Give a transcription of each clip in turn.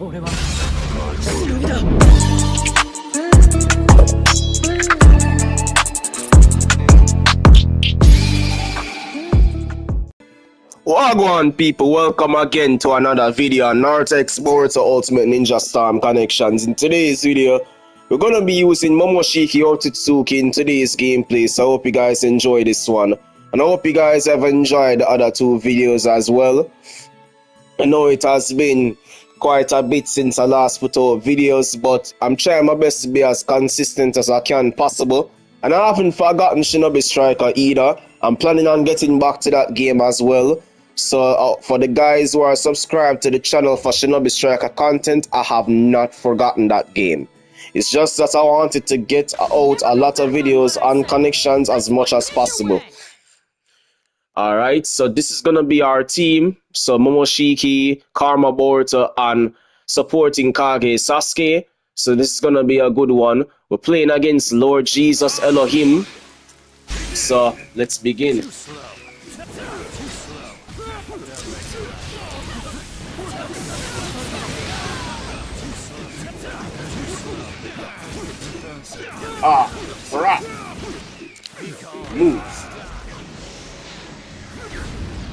俺は忍びだ Wagwan people, welcome again to another video on Naruto X Boruto Ultimate Ninja Storm Connections. In today's video, we're gonna be using Momoshiki or in today's gameplay, so I hope you guys enjoy this one. And I hope you guys have enjoyed the other two videos as well. I know it has been quite a bit since I last put out videos, but I'm trying my best to be as consistent as I can possible. And I haven't forgotten Shinobi Striker either. I'm planning on getting back to that game as well. So uh, for the guys who are subscribed to the channel for Shinobi Striker content, I have not forgotten that game. It's just that I wanted to get out a lot of videos and connections as much as possible. Alright, so this is gonna be our team. So Momoshiki, Karma Boruto, and supporting Kage Sasuke. So this is gonna be a good one. We're playing against Lord Jesus Elohim. So let's begin. Ah, right. Move.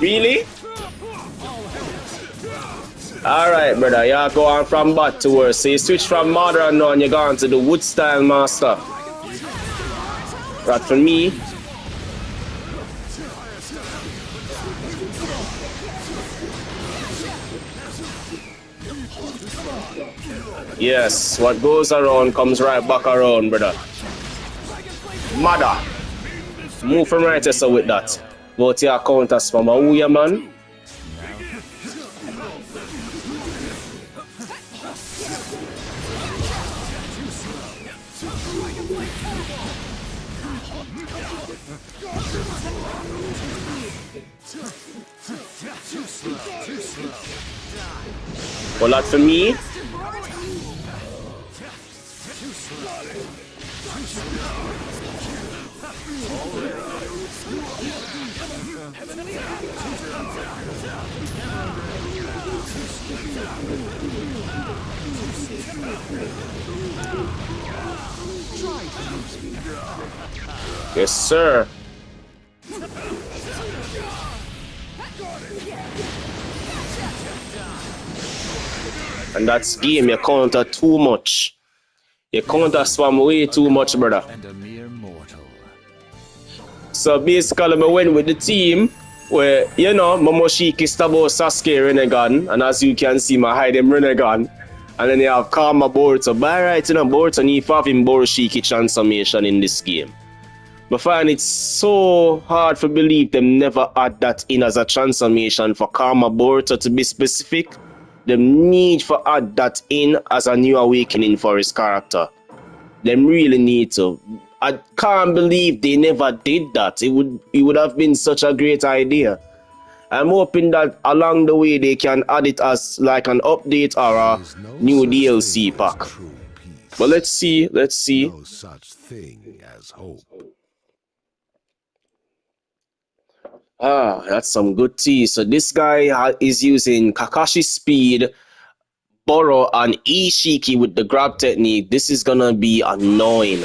Really? Alright, brother. Y'all go on from bad to worse. So you switch from modern now and you're going to the wood style master. Right for me. Yes, what goes around comes right back around, brother. Mother. Move from right so with that. But your counter spam. Who ya man? Well, that for me. Yes, sir. And that's game. You counter too much. You counter swam way too much, brother. and a mere mortal. So basically, I went with the team where, you know, Momoshiki, Stabo, Sasuke, Rinnegan. And as you can see, my hide him Rinnegan. And then you have Karma Boruto. By right, you know, Boruto need to have him Borushiki transformation in this game. But find it's so hard to believe them never add that in as a transformation for Karma Boruto to be specific. Them need for add that in as a new awakening for his character. Them really need to. I can't believe they never did that. It would it would have been such a great idea. I'm hoping that along the way they can add it as like an update or a no new DLC pack. But let's see, let's see. no such thing as hope. Ah, that's some good tea. So this guy is using Kakashi Speed, Boro, and Ishiki with the grab technique. This is gonna be annoying.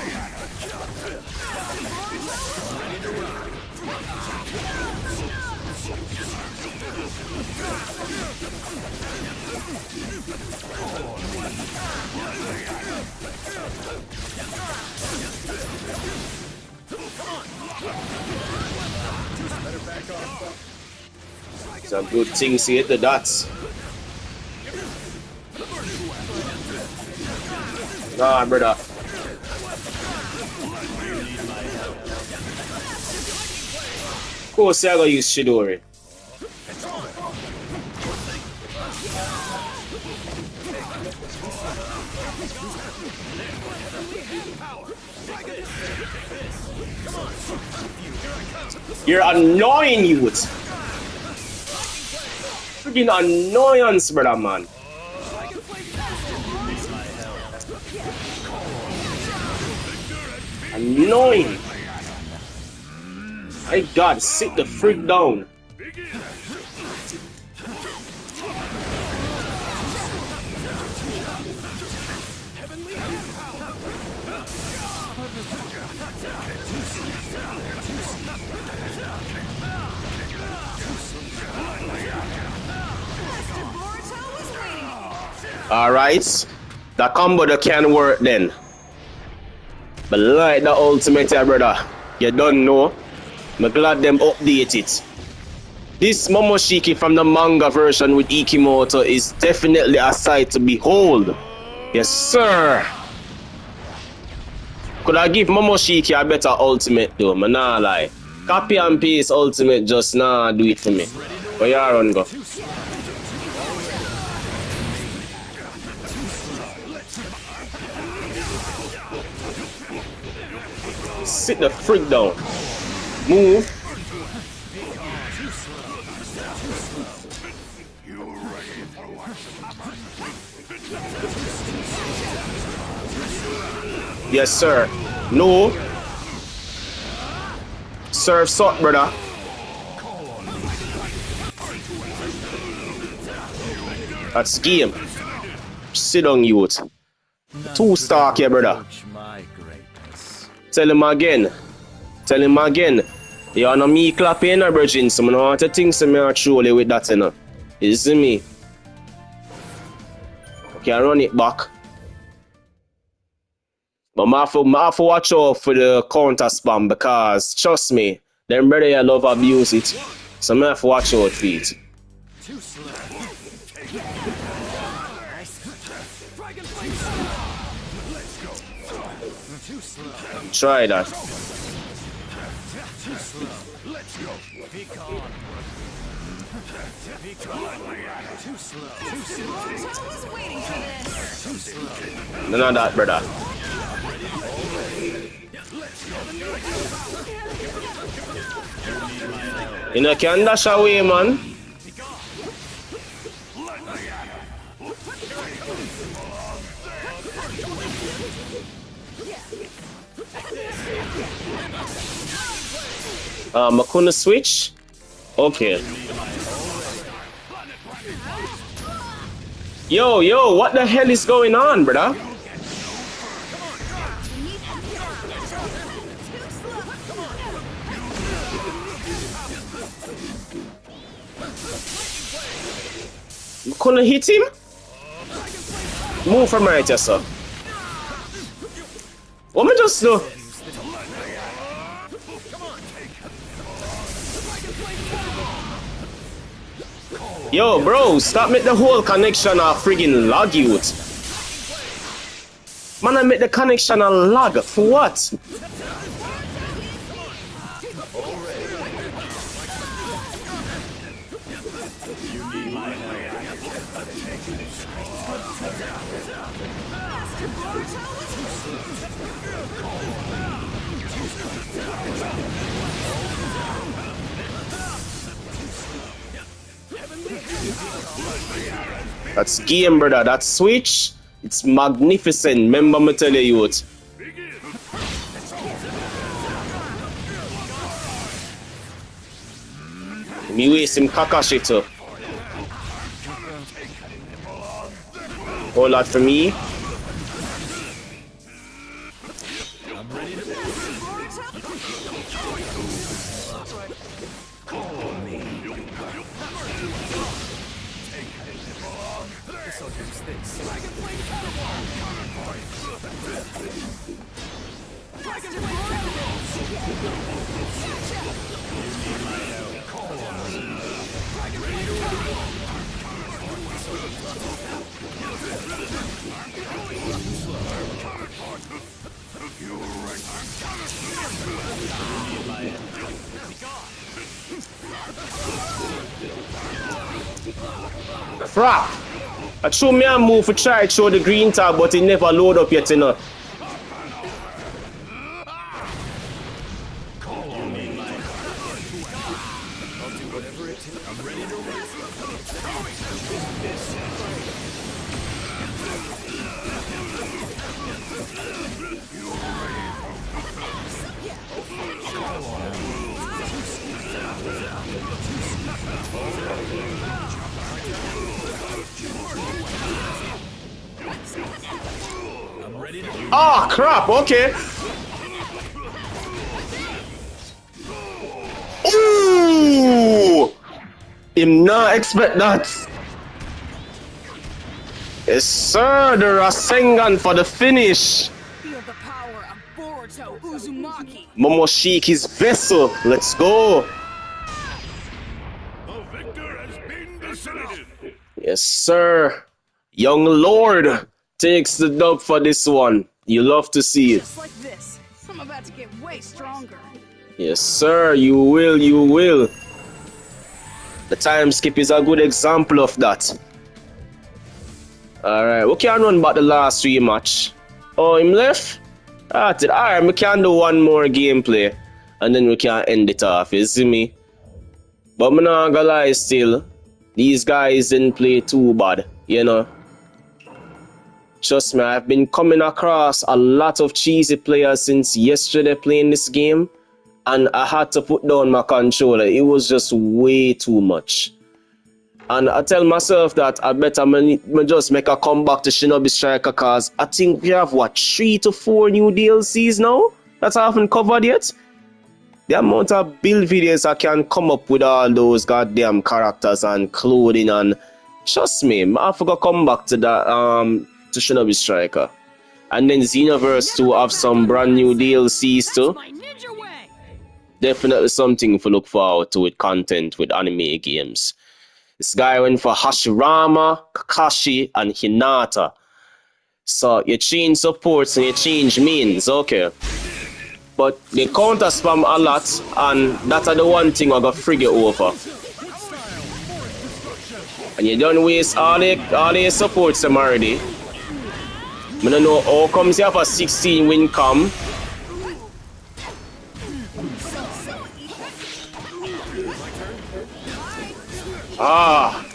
A good thing to hit the dots. Nah, brother. Of course, I gotta use Chidori. You're annoying, youth. Freaking annoyance, brother, man. Annoying. My God, sit the freak down. Alright. The combo that can work then. But like the ultimate brother. You don't know. I'm glad them update it. This Momoshiki from the manga version with Ikemoto is definitely a sight to behold. Yes, sir. Could I give Momoshiki a better ultimate though? Man, nah lie. Copy and paste ultimate just nah do it for me. Oh, Where you are on go? Sit the freak down. Move. Yes, sir. No. Serve salt, brother. That's game. Sit on youth. Two star here, brother. Tell him again. Tell him again. You know me clapping or bridging, so I want to think so me truly with that, you know. You see me? Okay, I run it back. But I have, to, I have to watch out for the counter spam because, trust me, them brother you love abuse it. So I have to watch out for it. Try that. None of that, brother. You know, can dash away, man. Uh, I couldn't switch? Okay. Yo, yo, what the hell is going on, brother? Couldn't hit him? Move from right here, sir. What me just do? Yo, bro, stop make the whole connection a friggin' lag youth. Man, I make the connection a lag. For what? That's game, brother. That switch, it's magnificent. Remember me tell you, youth. Me waste him Kakashi too. Whole lot for me. Frap! I show me a move to try to show the green tag, but it never load up yet, you know. Ah, crap, okay. Ooh! Him not expect that. Yes, sir, the Rasengan for the finish. Feel the power of Boruto Uzumaki. Momoshiki's vessel. Let's go. The victor has been decided. Yes, sir. Young Lord takes the dub for this one. You love to see it. Like. I'm about to get way stronger. Yes, sir. You will, you will. The time skip is a good example of that. Alright, we can run back the last three match. Oh, him left? Ah, Alright, we can do one more gameplay. And then we can end it off, you see me? But I'm not gonna lie still. These guys didn't play too bad, you know? Trust me, I've been coming across a lot of cheesy players since yesterday playing this game, and I had to put down my controller. It was just way too much. And I tell myself that I better just make a comeback to Shinobi Striker cause I think we have what three to four new DLCs now that I haven't covered yet. The amount of build videos I can come up with all those goddamn characters and clothing and trust me, I to come back to that um to Shinobi Striker. And then Xenoverse 2 have some brand new DLCs too. My ninja way. Definitely something to look forward to with content with anime games. This guy went for Hashirama, Kakashi, and Hinata. So you change supports and you change means, okay. But they counter spam a lot, and that's the one thing I got frig you over. And you don't waste all the all the supports them already. I don't know how comes you have a 16 win come. Ah,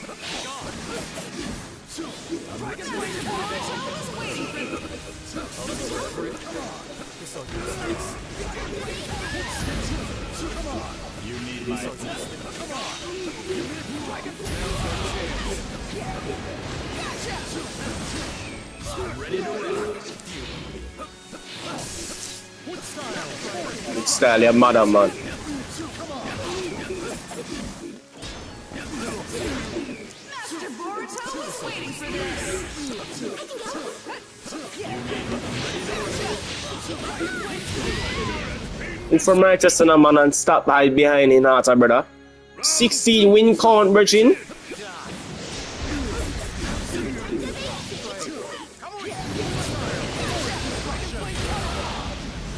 style, you're mad man. For this. From Righteous man and stop hide behind in Hinata, brother. 16 win count, Virgin.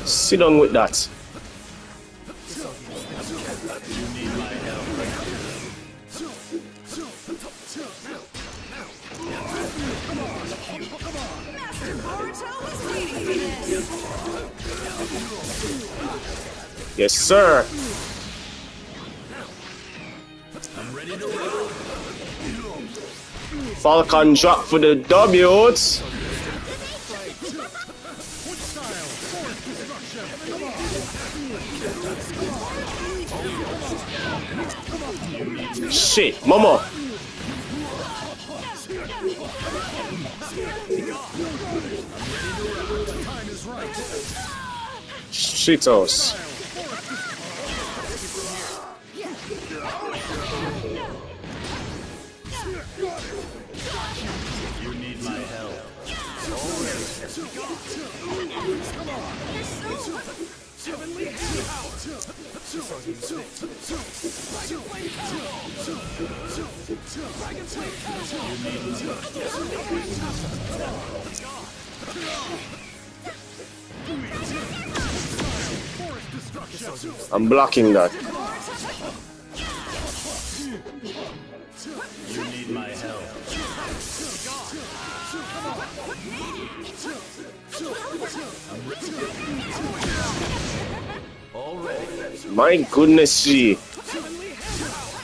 Sit down with that. Yes, sir. Falcon drop for the W. Shit, Momo. Shitos. I'm blocking that. You need my help. Already. My goodness, G.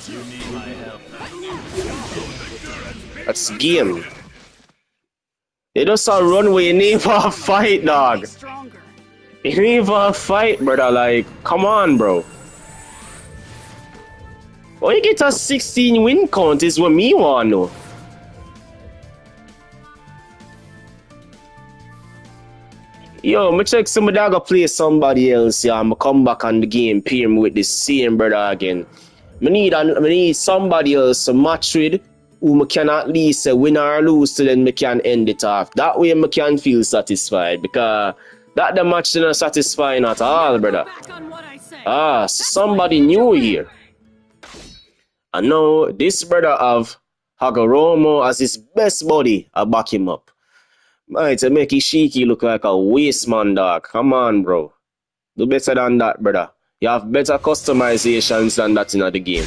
You need my help. That's game. They just a runway, you need for a fight, dog. A fight, brother. Like, come on, bro. Why you get a 16 win count is what me want know. Yo, me check somebody I go play somebody else, yeah. I'ma come back on the game, me with the same brother again. Me need, an, me need somebody else to match with who me can at least win or lose to then me can end it off. That way me can feel satisfied because that the match didn't satisfying at all, brother. Back on what I say. Ah, somebody new here. I know this brother of Hagoromo as his best buddy. I back him up. Might make Ishiki look like a waste man, dog. Come on, bro. Do better than that, brother. You have better customizations than that in the game.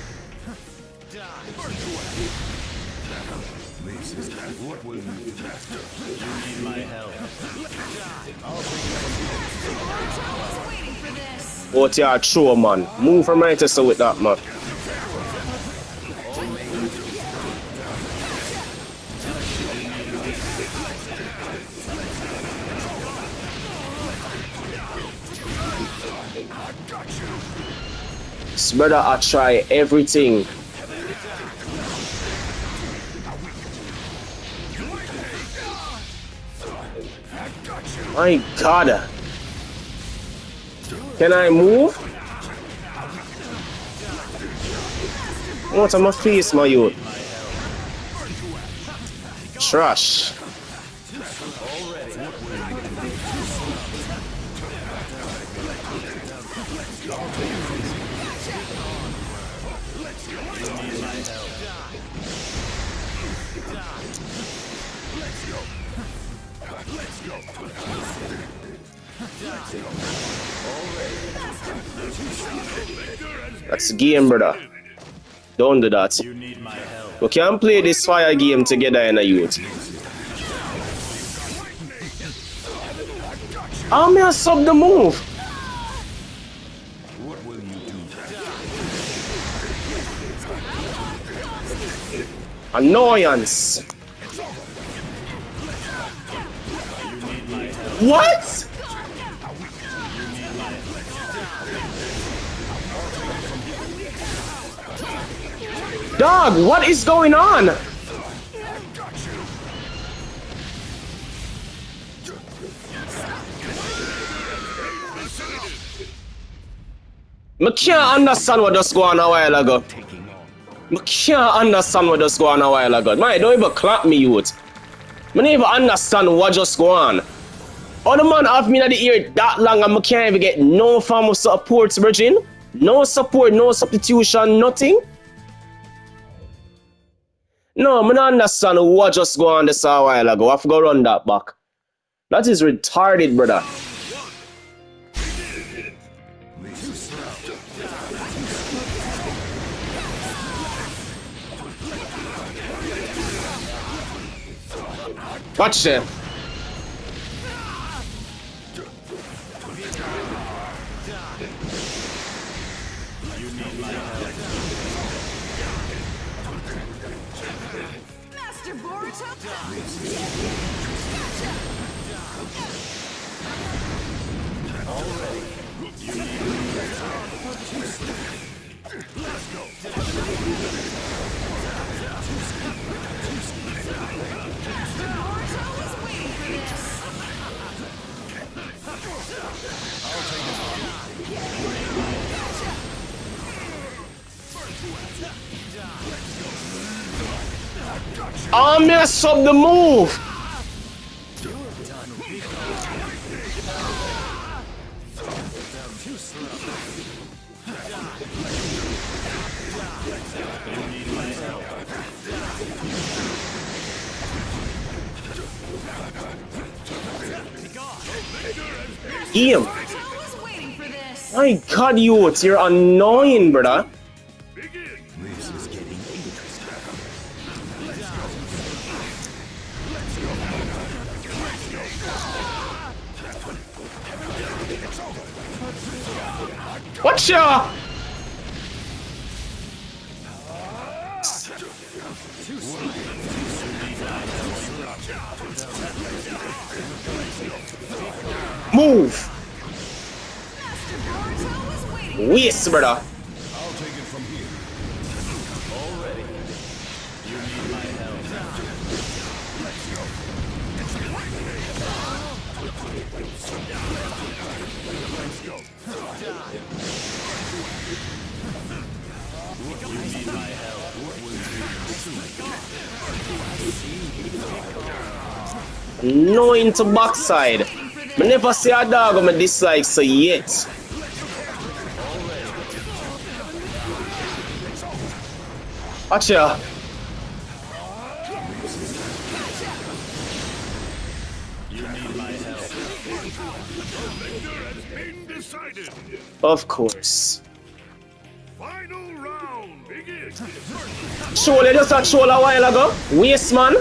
What will you do? You need my help. What you true, man. Move from right to with that, man. Brother, I try everything. My God. Can I move? What on my face, my youth? Trash. That's the game, brother. Don't do that. You need my help. We can't play this fire game together in a youth. How me I sub the move? What will you do? Annoyance. What? Dog, what is going on? I can't understand what just going on a while ago. I can't understand what just going on a while ago. Man, don't even clap me, youth. I don't even understand what just go on. Other man have me in the ear that long and I can't even get no form of support, Virgin. No support, no substitution, nothing. No, I don't understand what just go on this a while ago. I have to run that back. That is retarded, brother. Watch them. I mess up the move. My god, youths, you're annoying, brother. This is getting. Watch ya! Move! Master Boruto was waiting. Brother. I'll take it from here. You need my help. You need my help. No into backside. I never see a dog with me dislike so yet. Help. Of course. Final round begins. Surely just a troll a while ago. Waste man.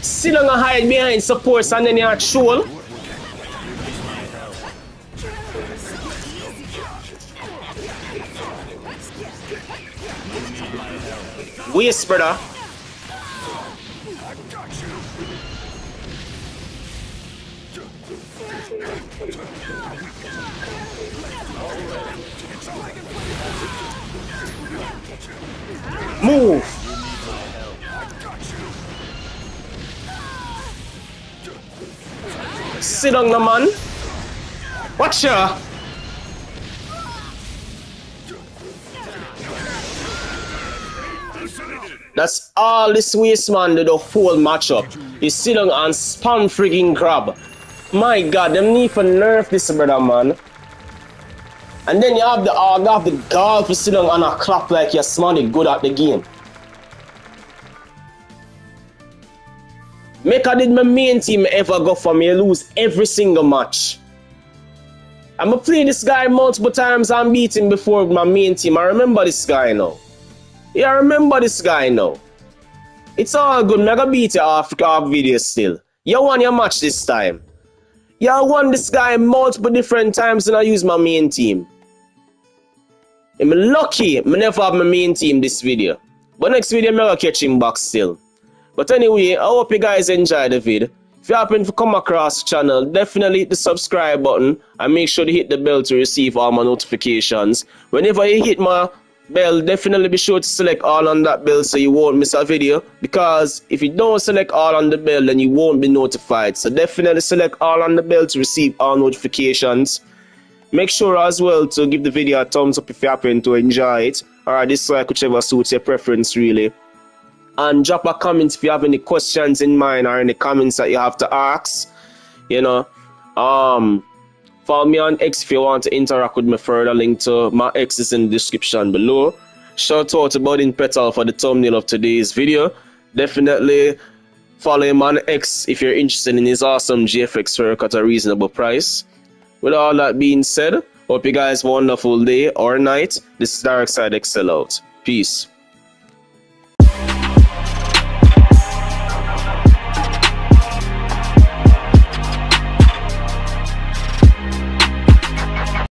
Sit down and hide behind supports and then you troll. Waste brother. Move. Sit down, the man. Watch ya. All this waste man did the whole matchup. He sit down and spam freaking grab. My god, them need to nerf this brother man. And then you have the uh, you have the gall to sit down and a clap like you're smarty good at the game. Make I did my main team ever go for me lose every single match. I'ma play this guy multiple times and beat him before my main team. I remember this guy now. Yeah, I remember this guy now. It's all good. I gonna beat you off, off video still. You won your match this time. You won this guy multiple different times and I use my main team. I'm lucky I never have my main team this video. But next video I'm gonna catch him back still. But anyway, I hope you guys enjoyed the video. If you happen to come across the channel, definitely hit the subscribe button and make sure to hit the bell to receive all my notifications. Whenever you hit my bell, definitely be sure to select all on that bell so you won't miss a video. Because if you don't select all on the bell, then you won't be notified. So definitely select all on the bell to receive all notifications. Make sure as well to give the video a thumbs up if you happen to enjoy it or dislike whichever suits your preference really. and drop a comment if you have any questions in mind or any comments that you have to ask. You know, um, follow me on X if you want to interact with me further. Link to my X is in the description below. Shout out to Budding Petal for the thumbnail of today's video. Definitely follow him on X if you're interested in his awesome GFX work at a reasonable price. With all that being said, hope you guys have a wonderful day or night. This is DarksideXL out. Peace.